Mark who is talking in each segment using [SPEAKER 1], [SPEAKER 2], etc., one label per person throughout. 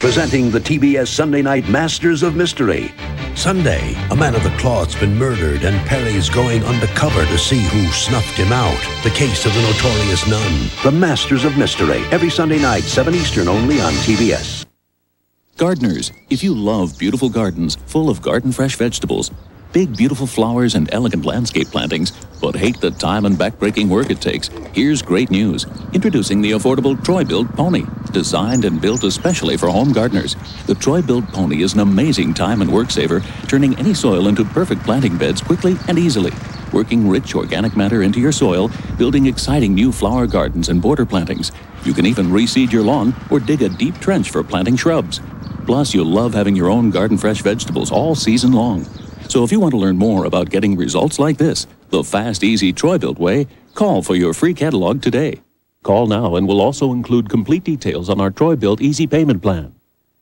[SPEAKER 1] Presenting the TBS Sunday night Masters of Mystery.
[SPEAKER 2] Sunday, a man of the cloth's been murdered, and Perry's going undercover to see who snuffed him out. The case of the notorious nun.
[SPEAKER 1] The Masters of Mystery. Every Sunday night, 7 Eastern, only on TBS.
[SPEAKER 3] Gardeners, if you love beautiful gardens full of garden fresh vegetables, big beautiful flowers and elegant landscape plantings, but hate the time and backbreaking work it takes, here's great news. Introducing the affordable Troy-Bilt Pony, designed and built especially for home gardeners. The Troy-Bilt Pony is an amazing time and work saver, turning any soil into perfect planting beds quickly and easily. Working rich organic matter into your soil, building exciting new flower gardens and border plantings. You can even reseed your lawn or dig a deep trench for planting shrubs. Plus, you'll love having your own garden fresh vegetables all season long. So if you want to learn more about getting results like this, the fast, easy Troy-Bilt way, call for your free catalog today. Call now and we'll also include complete details on our Troy-Bilt Easy Payment Plan.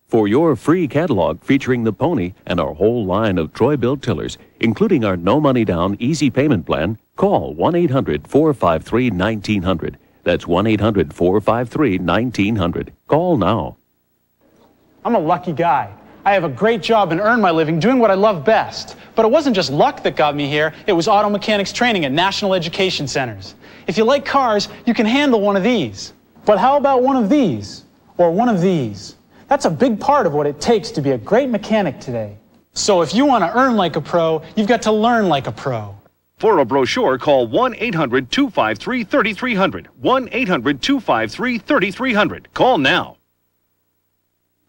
[SPEAKER 3] For your free catalog featuring the pony and our whole line of Troy-Bilt tillers, including our no money down easy payment plan, call 1-800-453-1900. That's 1-800-453-1900. Call now.
[SPEAKER 4] I'm a lucky guy. I have a great job and earn my living doing what I love best. But it wasn't just luck that got me here, it was auto mechanics training at national education centers. If you like cars, you can handle one of these. But how about one of these? Or one of these? That's a big part of what it takes to be a great mechanic today. So if you want to earn like a pro, you've got to learn like a pro.
[SPEAKER 5] For a brochure, call 1 800 253 3300. 1 800 253 3300. Call now.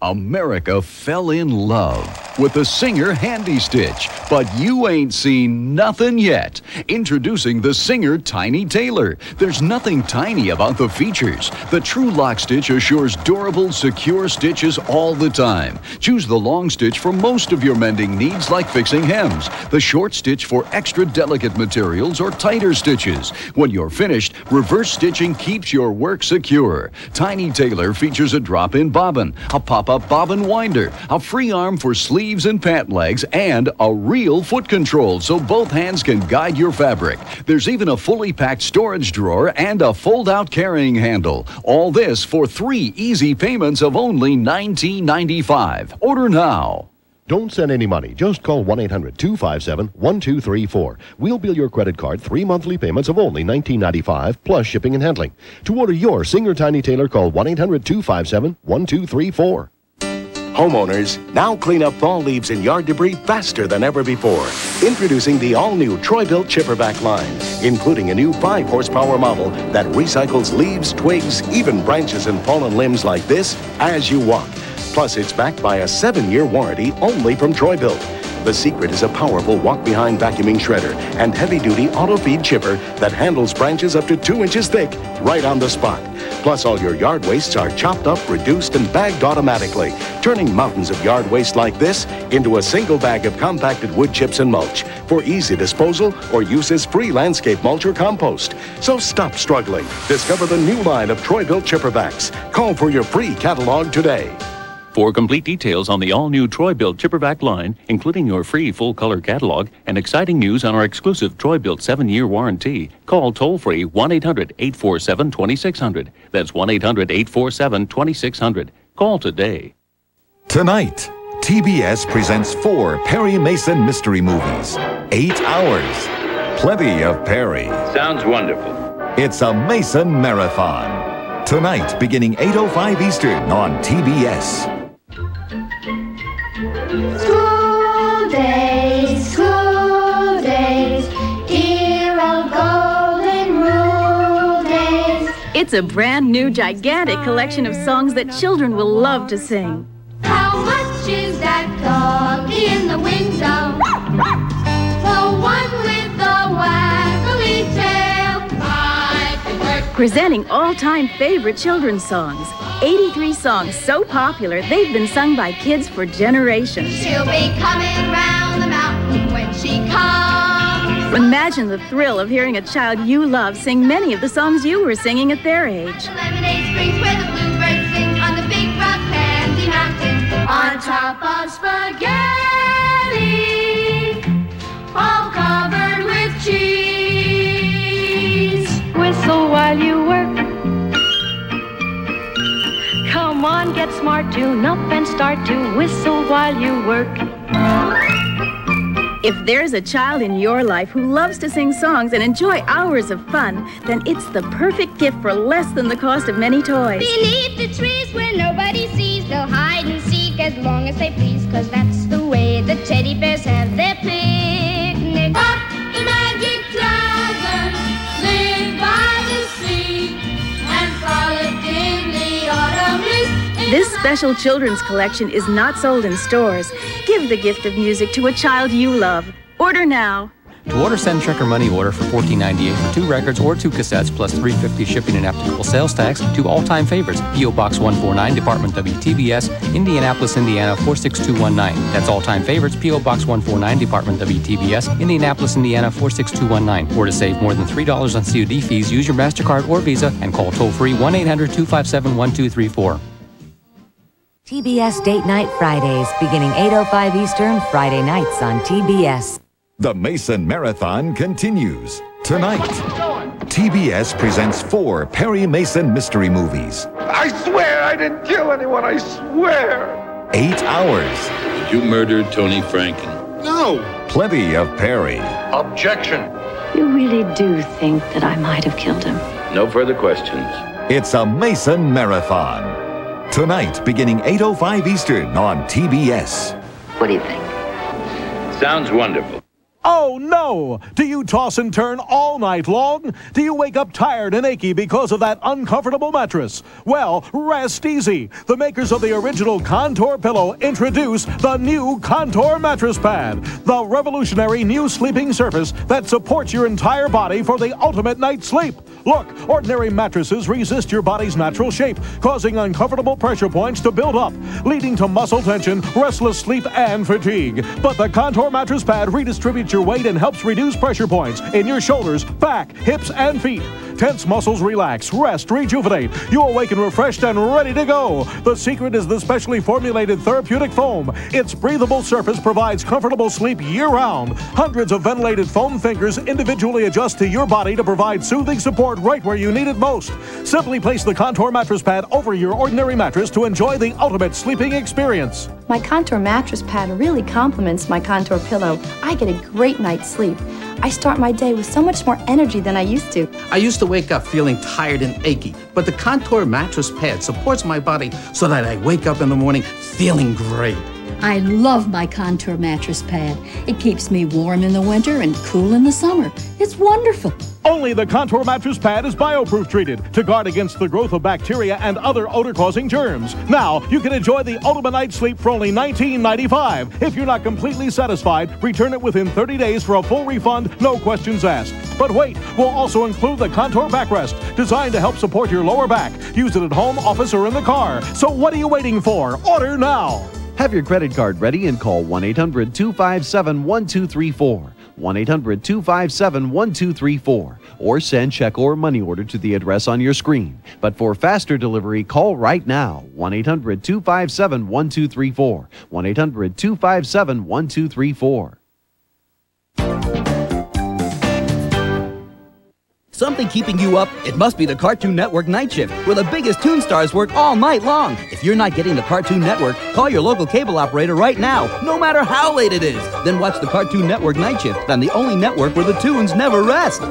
[SPEAKER 6] America fell in love with the Singer Handy Stitch, but you ain't seen nothing yet. Introducing the Singer Tiny Tailor. There's nothing tiny about the features. The true lock stitch assures durable, secure stitches all the time. Choose the long stitch for most of your mending needs, like fixing hems. The short stitch for extra delicate materials or tighter stitches. When you're finished, reverse stitching keeps your work secure. Tiny Tailor features a drop in bobbin, a pop up bobbin winder, a free arm for sleeves and pant legs, and a real foot control so both hands can guide your fabric. There's even a fully packed storage drawer and a fold out carrying handle. All this for three easy payments of only $19.95. Order now.
[SPEAKER 7] Don't send any money. Just call 1 800 257 1234. We'll bill your credit card three monthly payments of only $19.95 plus shipping and handling. To order your Singer Tiny Tailor, call 1 800 257 1234.
[SPEAKER 8] Homeowners, now clean up fall leaves and yard debris faster than ever before. Introducing the all-new Troy-Bilt Chippervac line, including a new 5-horsepower model that recycles leaves, twigs, even branches and fallen limbs like this as you walk. Plus, it's backed by a 7-year warranty only from Troy-Bilt. The secret is a powerful walk-behind vacuuming shredder and heavy-duty auto-feed chipper that handles branches up to 2 inches thick right on the spot. Plus, all your yard wastes are chopped up, reduced, and bagged automatically, turning mountains of yard waste like this into a single bag of compacted wood chips and mulch for easy disposal or use as free landscape mulch or compost. So stop struggling. Discover the new line of Troy-Bilt Chippervacs. Call for your free catalog today.
[SPEAKER 3] For complete details on the all new Troy-Bilt Chippervac line, including your free full color catalog and exciting news on our exclusive Troy-Bilt 7 year warranty, call toll free 1 800 847 2600. That's 1 800 847 2600. Call today.
[SPEAKER 9] Tonight, TBS presents four Perry Mason mystery movies. Eight hours. Plenty of Perry.
[SPEAKER 10] Sounds wonderful.
[SPEAKER 9] It's a Mason marathon. Tonight, beginning 8.05 Eastern on TBS.
[SPEAKER 11] It's a brand new, gigantic collection of songs that children will love to sing.
[SPEAKER 12] How much is that dog in the window? The one with the waggly tail. I can work.
[SPEAKER 11] Presenting all time favorite children's songs. 83 songs so popular they've been sung by kids for generations.
[SPEAKER 12] She'll be coming round the mountain when she comes.
[SPEAKER 11] Imagine the thrill of hearing a child you love sing many of the songs you were singing at their age.
[SPEAKER 12] On top of spaghetti, all covered with cheese.
[SPEAKER 13] Whistle while you work. Come on, get smart,
[SPEAKER 10] tune up and start to whistle while you work.
[SPEAKER 11] If there's a child in your life who loves to sing songs and enjoy hours of fun, then it's the perfect gift for less than the cost of many toys.
[SPEAKER 12] Beneath the trees where nobody sees, they'll hide and seek as long as they please, cause that's the way the teddy bears have their picnic. Puff the magic dragon, live by the sea, and frolic in the autumn mist.
[SPEAKER 11] This special children's collection is not sold in stores. Give the gift of music to a child you love. Order now.
[SPEAKER 13] To order, send check or money order for $14.98 for two records or two cassettes plus shipping and applicable sales tax to all-time favorites. P.O. Box 149, Department WTBS, Indianapolis, Indiana 46219. That's all-time favorites, P.O. Box 149, Department WTBS, Indianapolis, Indiana 46219. Or to save more than $3 on COD fees, use your MasterCard or Visa and call toll-free 1-800-257-1234.
[SPEAKER 14] TBS Date Night Fridays, beginning 8.05 Eastern, Friday nights on TBS.
[SPEAKER 9] The Mason Marathon continues tonight. TBS presents four Perry Mason mystery movies.
[SPEAKER 15] I swear I didn't kill anyone, I swear.
[SPEAKER 9] Eight hours.
[SPEAKER 16] Did you murder Tony Franken?
[SPEAKER 15] No.
[SPEAKER 9] Plenty of Perry.
[SPEAKER 15] Objection.
[SPEAKER 10] You really do think that I might have killed him?
[SPEAKER 16] No further questions.
[SPEAKER 9] It's a Mason Marathon. Tonight, beginning 8.05 Eastern on TBS.
[SPEAKER 16] What do you think? Sounds wonderful.
[SPEAKER 17] Oh no! Do you toss and turn all night long? Do you wake up tired and achy because of that uncomfortable mattress? Well, rest easy. The makers of the original Contour pillow introduce the new Contour mattress pad, the revolutionary new sleeping surface that supports your entire body for the ultimate night's sleep. Look, ordinary mattresses resist your body's natural shape, causing uncomfortable pressure points to build up, leading to muscle tension, restless sleep, and fatigue. But the Contour mattress pad redistributes your weight and helps reduce pressure points in your shoulders, back, hips, and feet. Tense muscles relax, rest, rejuvenate. You awaken refreshed and ready to go. The secret is the specially formulated therapeutic foam. Its breathable surface provides comfortable sleep year round. Hundreds of ventilated foam fingers individually adjust to your body to provide soothing support right where you need it most. Simply place the Contour mattress pad over your ordinary mattress to enjoy the ultimate sleeping experience.
[SPEAKER 18] My Contour mattress pad really complements my Contour pillow. I get a great night's sleep. I start my day with so much more energy than I used to.
[SPEAKER 19] I used to wake up feeling tired and achy, but the Contour mattress pad supports my body so that I wake up in the morning feeling great.
[SPEAKER 20] I love my Contour mattress pad. It keeps me warm in the winter and cool in the summer. It's wonderful.
[SPEAKER 17] Only the Contour mattress pad is bioproof treated to guard against the growth of bacteria and other odor causing germs. Now, you can enjoy the ultimate night's sleep for only $19.95. If you're not completely satisfied, return it within 30 days for a full refund, no questions asked. But wait, we'll also include the Contour backrest, designed to help support your lower back. Use it at home, office, or in the car. So what are you waiting for? Order now.
[SPEAKER 21] Have your credit card ready and call 1 800 257 1234. 1 800 257 1234. Or send check or money order to the address on your screen. But for faster delivery, call right now 1 800 257 1234. 1 800 257 1234.
[SPEAKER 22] Something keeping you up? It must be the Cartoon Network Night Shift, where the biggest Toon Stars work all night long. If you're not getting the Cartoon Network, call your local cable operator right now, no matter how late it is. Then watch the Cartoon Network Night Shift on the only network where the toons never rest.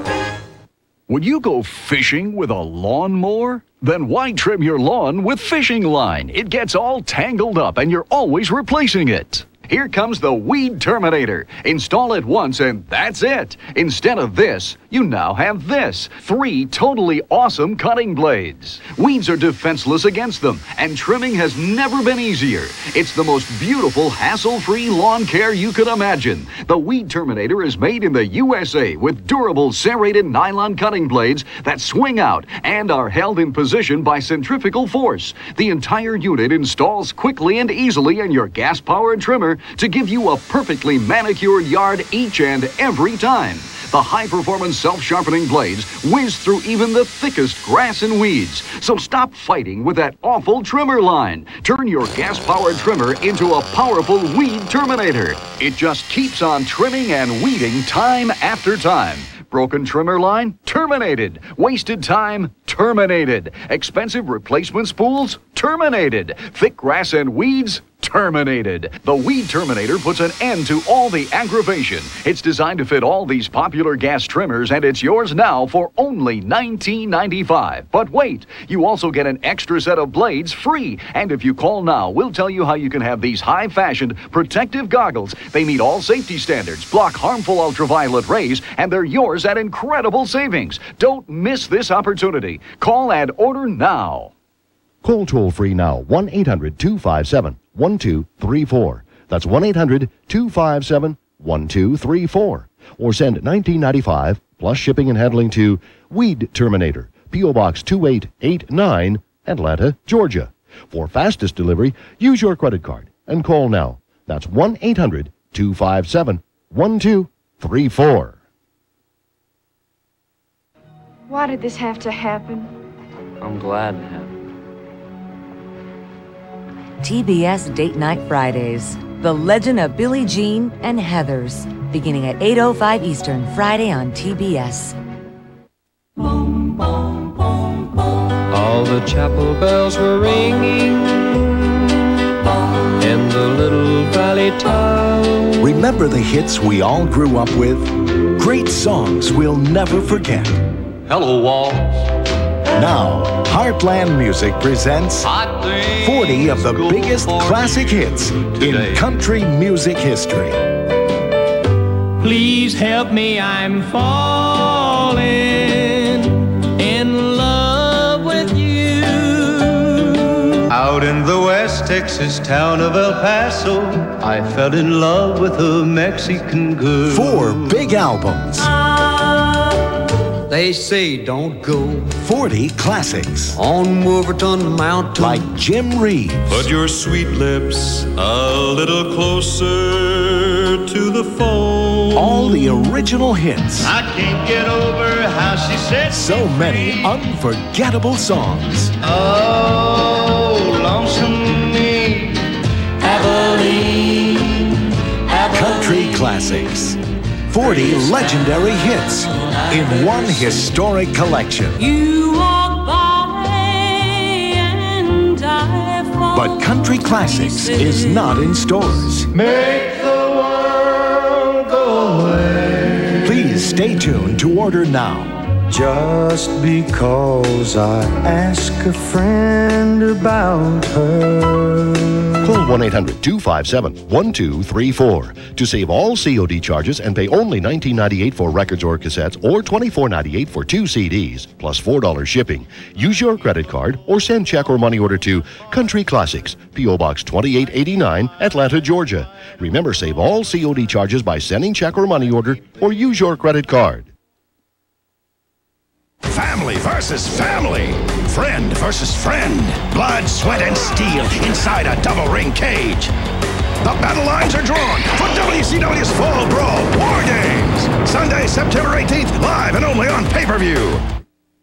[SPEAKER 6] Would you go fishing with a lawnmower? Then why trim your lawn with fishing line? It gets all tangled up and you're always replacing it. Here comes the Weed Terminator. Install it once and that's it. Instead of this, you now have this three totally awesome cutting blades. Weeds are defenseless against them, and trimming has never been easier. It's the most beautiful, hassle free lawn care you could imagine. The Weed Terminator is made in the USA with durable serrated nylon cutting blades that swing out and are held in position by centrifugal force. The entire unit installs quickly and easily in your gas powered to give you a perfectly manicured yard each and every time. The high performance self sharpening blades whiz through even the thickest grass and weeds. So stop fighting with that awful trimmer line. Turn your gas powered trimmer into a powerful weed terminator. It just keeps on trimming and weeding time after time. Broken trimmer line? Terminated. Wasted time? Terminated. Expensive replacement spools? Terminated. Thick grass and weeds? Terminated. The Weed Terminator puts an end to all the aggravation. It's designed to fit all these popular gas trimmers, and it's yours now for only $19.95. But wait, you also get an extra set of blades free. And if you call now, we'll tell you how you can have these high fashioned protective goggles. They meet all safety standards, block harmful ultraviolet rays, and they're yours at incredible savings. Don't miss this opportunity. Call and order now.
[SPEAKER 7] Call toll free now 1 800 257 1234. That's 1 800 257 1234. Or send 1995 plus shipping and handling to Weed Terminator, P.O. Box 2889, Atlanta, Georgia. For fastest delivery, use your credit card and call now. That's 1 800 257 1234.
[SPEAKER 23] Why did this have to happen?
[SPEAKER 24] I'm glad it happened.
[SPEAKER 14] TBS Date Night Fridays. The Legend of Billie Jean and Heathers. Beginning at 8.05 Eastern, Friday on TBS.
[SPEAKER 24] Boom, boom, boom, All the chapel bells were ringing in the little valley town.
[SPEAKER 25] Remember the hits we all grew up with? Great songs we'll never forget.
[SPEAKER 24] Hello, walls.
[SPEAKER 25] Now, Heartland Music presents 40 of the biggest classic hits in country music history.
[SPEAKER 19] Please help me, I'm falling in love with you.
[SPEAKER 5] Out in the West Texas town of El Paso, I fell in love with a Mexican girl.
[SPEAKER 25] Four big albums.
[SPEAKER 5] They say don't go
[SPEAKER 25] 40 classics.
[SPEAKER 5] on Wolverton Mountain.
[SPEAKER 25] Like Jim Reeves.
[SPEAKER 26] Put your sweet lips a little closer to the phone.
[SPEAKER 25] All the original hits.
[SPEAKER 5] I can't get over how she said
[SPEAKER 25] So many unforgettable songs.
[SPEAKER 5] Oh, lonesome me, Abilene,
[SPEAKER 25] Country classics. 40 legendary hits in one historic collection.
[SPEAKER 19] You walk by and I fall.
[SPEAKER 25] But Country Classics is not in stores.
[SPEAKER 5] Make the world go away.
[SPEAKER 25] Please stay tuned to order now.
[SPEAKER 5] Just because I ask a friend about her.
[SPEAKER 7] Call 1 800 257 1234 to save all COD charges and pay only $19.98 for records or cassettes or $24.98 for two CDs, plus $4 shipping. Use your credit card or send check or money order to Country Classics, P.O. Box 2889, Atlanta, Georgia. Remember, save all COD charges by sending check or money order or use your credit card.
[SPEAKER 3] Family versus family. Friend versus friend. Blood, sweat, and steel inside a double ring cage. The battle lines are drawn for WCW's Fall Brawl War Games. Sunday, September 18th, live and only on pay per view.